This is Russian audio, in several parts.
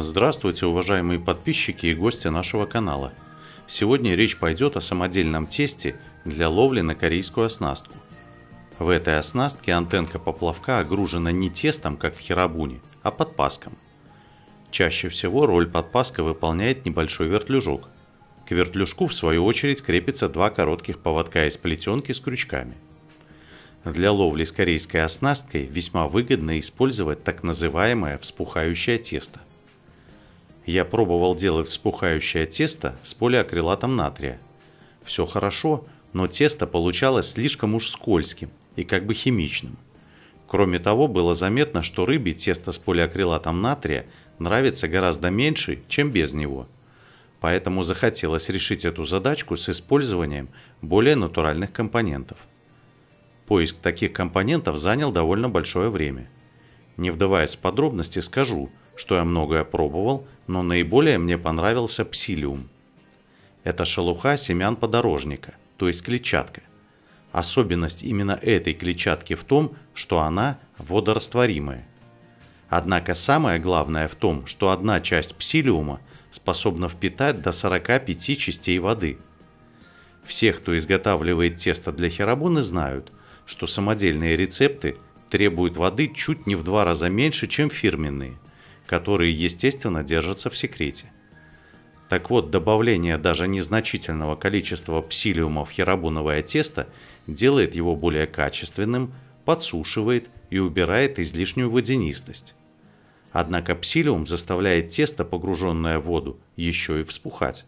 Здравствуйте, уважаемые подписчики и гости нашего канала. Сегодня речь пойдет о самодельном тесте для ловли на корейскую оснастку. В этой оснастке антенка поплавка огружена не тестом, как в херабуне, а подпаском. Чаще всего роль подпаска выполняет небольшой вертлюжок. К вертлюжку в свою очередь крепится два коротких поводка из плетенки с крючками. Для ловли с корейской оснасткой весьма выгодно использовать так называемое вспухающее тесто. Я пробовал делать вспухающее тесто с полиакрилатом натрия. Все хорошо, но тесто получалось слишком уж скользким и как бы химичным. Кроме того, было заметно, что рыбе тесто с полиакрилатом натрия нравится гораздо меньше, чем без него. Поэтому захотелось решить эту задачку с использованием более натуральных компонентов. Поиск таких компонентов занял довольно большое время. Не вдаваясь в подробности, скажу, что я многое пробовал – но наиболее мне понравился псилиум. Это шелуха семян подорожника, то есть клетчатка. Особенность именно этой клетчатки в том, что она водорастворимая. Однако самое главное в том, что одна часть псилиума способна впитать до 45 частей воды. Все, кто изготавливает тесто для херабуны, знают, что самодельные рецепты требуют воды чуть не в два раза меньше, чем фирменные – которые, естественно, держатся в секрете. Так вот, добавление даже незначительного количества псилиума в херабуновое тесто делает его более качественным, подсушивает и убирает излишнюю водянистость. Однако псилиум заставляет тесто, погруженное в воду, еще и вспухать.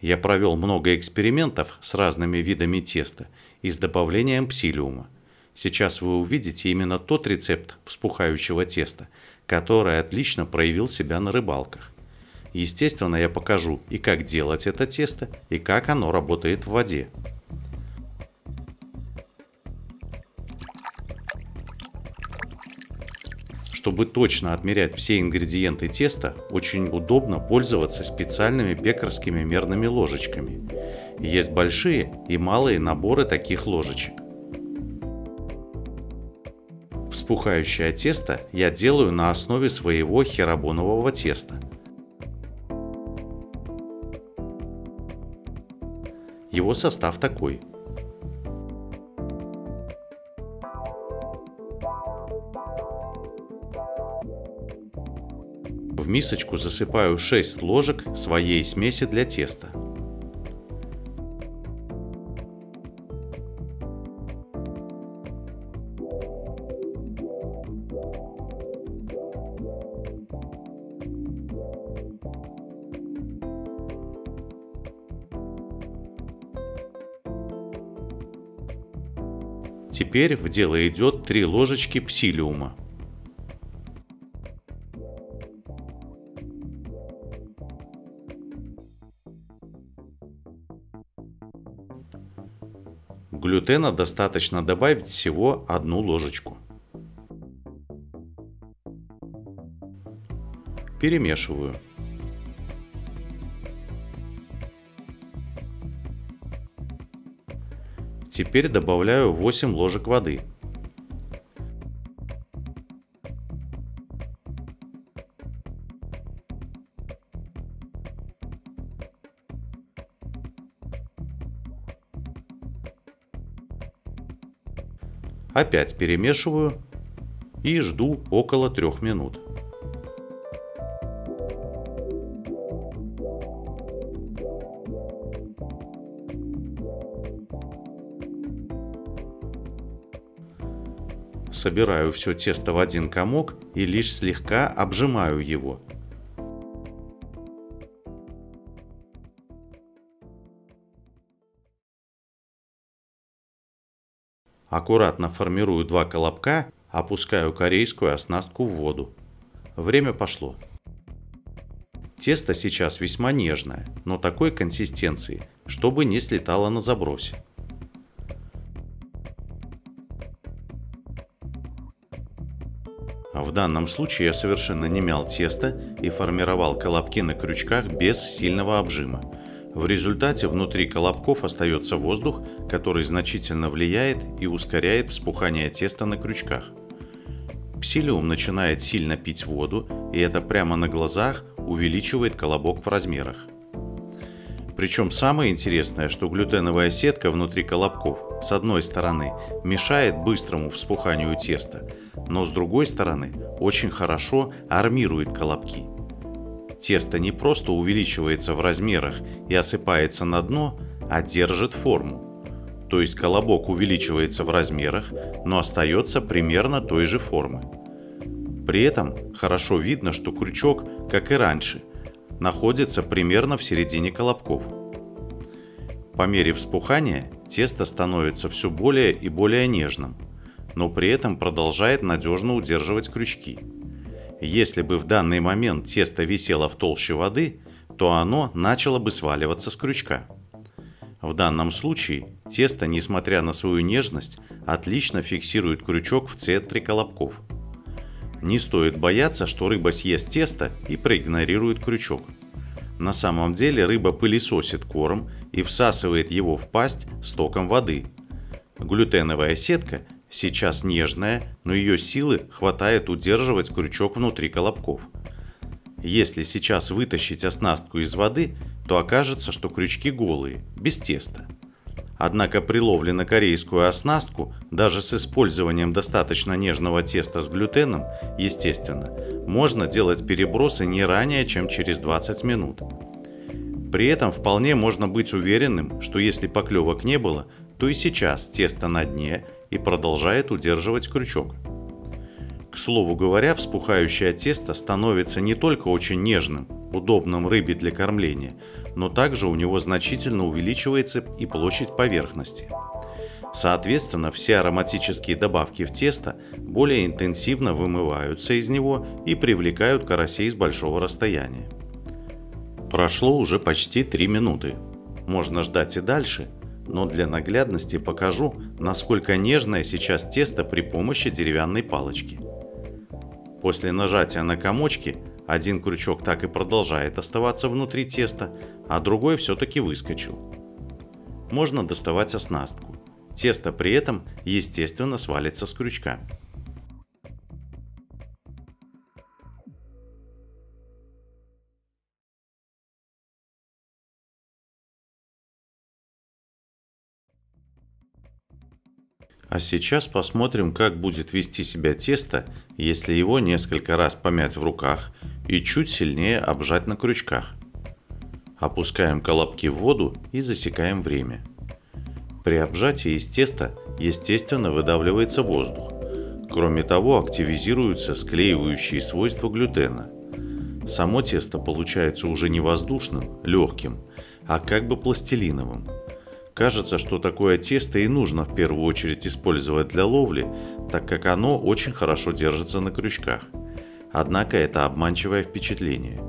Я провел много экспериментов с разными видами теста и с добавлением псилиума. Сейчас вы увидите именно тот рецепт вспухающего теста, который отлично проявил себя на рыбалках. Естественно, я покажу и как делать это тесто, и как оно работает в воде. Чтобы точно отмерять все ингредиенты теста, очень удобно пользоваться специальными пекарскими мерными ложечками. Есть большие и малые наборы таких ложечек. Вспухающее тесто я делаю на основе своего херабонового теста. Его состав такой. В мисочку засыпаю 6 ложек своей смеси для теста. Теперь в дело идет 3 ложечки псилиума. Глютена достаточно добавить всего одну ложечку. Перемешиваю. Теперь добавляю 8 ложек воды. Опять перемешиваю и жду около 3 минут. Собираю все тесто в один комок и лишь слегка обжимаю его. Аккуратно формирую два колобка, опускаю корейскую оснастку в воду. Время пошло. Тесто сейчас весьма нежное, но такой консистенции, чтобы не слетало на забросе. В данном случае я совершенно не мял тесто и формировал колобки на крючках без сильного обжима. В результате внутри колобков остается воздух, который значительно влияет и ускоряет вспухание теста на крючках. Псилиум начинает сильно пить воду, и это прямо на глазах увеличивает колобок в размерах. Причем самое интересное, что глютеновая сетка внутри колобков с одной стороны мешает быстрому вспуханию теста, но с другой стороны очень хорошо армирует колобки. Тесто не просто увеличивается в размерах и осыпается на дно, а держит форму. То есть колобок увеличивается в размерах, но остается примерно той же формы. При этом хорошо видно, что крючок, как и раньше, находится примерно в середине колобков. По мере вспухания тесто становится все более и более нежным, но при этом продолжает надежно удерживать крючки. Если бы в данный момент тесто висело в толще воды, то оно начало бы сваливаться с крючка. В данном случае тесто, несмотря на свою нежность, отлично фиксирует крючок в центре колобков – не стоит бояться, что рыба съест тесто и проигнорирует крючок. На самом деле рыба пылесосит корм и всасывает его в пасть стоком воды. Глютеновая сетка сейчас нежная, но ее силы хватает удерживать крючок внутри колобков. Если сейчас вытащить оснастку из воды, то окажется, что крючки голые, без теста – Однако при ловле на корейскую оснастку, даже с использованием достаточно нежного теста с глютеном, естественно, можно делать перебросы не ранее, чем через 20 минут. При этом вполне можно быть уверенным, что если поклевок не было, то и сейчас тесто на дне и продолжает удерживать крючок. К слову говоря, вспухающее тесто становится не только очень нежным, удобным рыбе для кормления, но также у него значительно увеличивается и площадь поверхности. Соответственно, все ароматические добавки в тесто более интенсивно вымываются из него и привлекают карасей с большого расстояния. Прошло уже почти 3 минуты. Можно ждать и дальше, но для наглядности покажу, насколько нежное сейчас тесто при помощи деревянной палочки. После нажатия на комочки один крючок так и продолжает оставаться внутри теста, а другой все-таки выскочил. Можно доставать оснастку. Тесто при этом, естественно, свалится с крючка. А сейчас посмотрим, как будет вести себя тесто, если его несколько раз помять в руках и чуть сильнее обжать на крючках. Опускаем колобки в воду и засекаем время. При обжатии из теста, естественно, выдавливается воздух. Кроме того, активизируются склеивающие свойства глютена. Само тесто получается уже не воздушным, легким, а как бы пластилиновым – Кажется, что такое тесто и нужно в первую очередь использовать для ловли, так как оно очень хорошо держится на крючках. Однако это обманчивое впечатление.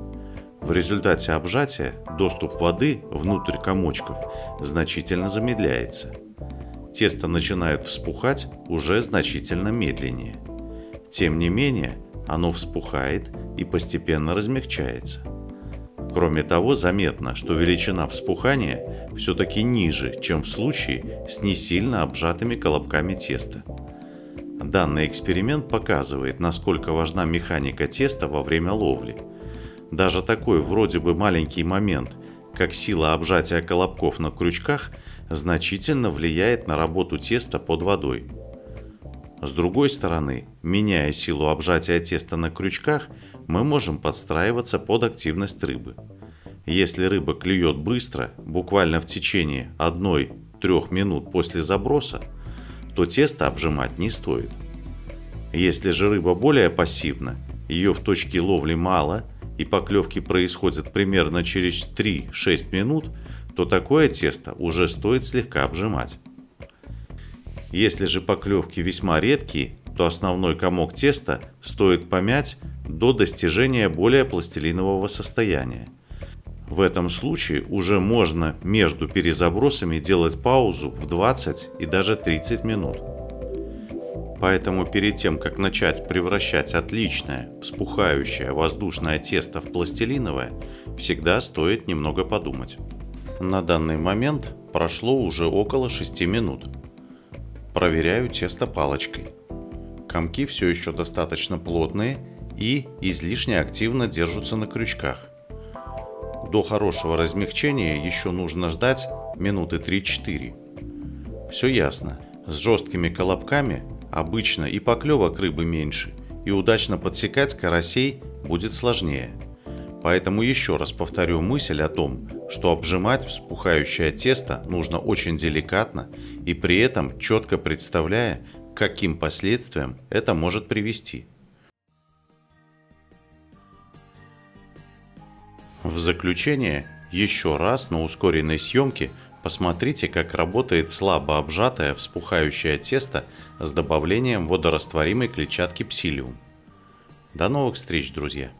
В результате обжатия доступ воды внутрь комочков значительно замедляется. Тесто начинает вспухать уже значительно медленнее. Тем не менее, оно вспухает и постепенно размягчается. Кроме того, заметно, что величина вспухания все-таки ниже, чем в случае с не сильно обжатыми колобками теста. Данный эксперимент показывает, насколько важна механика теста во время ловли. Даже такой вроде бы маленький момент, как сила обжатия колобков на крючках, значительно влияет на работу теста под водой. С другой стороны, меняя силу обжатия теста на крючках – мы можем подстраиваться под активность рыбы. Если рыба клюет быстро, буквально в течение 1-3 минут после заброса, то тесто обжимать не стоит. Если же рыба более пассивна, ее в точке ловли мало и поклевки происходят примерно через 3-6 минут, то такое тесто уже стоит слегка обжимать. Если же поклевки весьма редкие, то основной комок теста стоит помять до достижения более пластилинового состояния. В этом случае уже можно между перезабросами делать паузу в 20 и даже 30 минут. Поэтому перед тем, как начать превращать отличное, вспухающее воздушное тесто в пластилиновое, всегда стоит немного подумать. На данный момент прошло уже около 6 минут. Проверяю тесто палочкой – комки все еще достаточно плотные и излишне активно держатся на крючках. До хорошего размягчения еще нужно ждать минуты 3-4. Все ясно. С жесткими колобками обычно и поклевок рыбы меньше, и удачно подсекать карасей будет сложнее. Поэтому еще раз повторю мысль о том, что обжимать вспухающее тесто нужно очень деликатно и при этом четко представляя, к каким последствиям это может привести. В заключение, еще раз на ускоренной съемке посмотрите, как работает слабо обжатое вспухающее тесто с добавлением водорастворимой клетчатки псилиум. До новых встреч, друзья!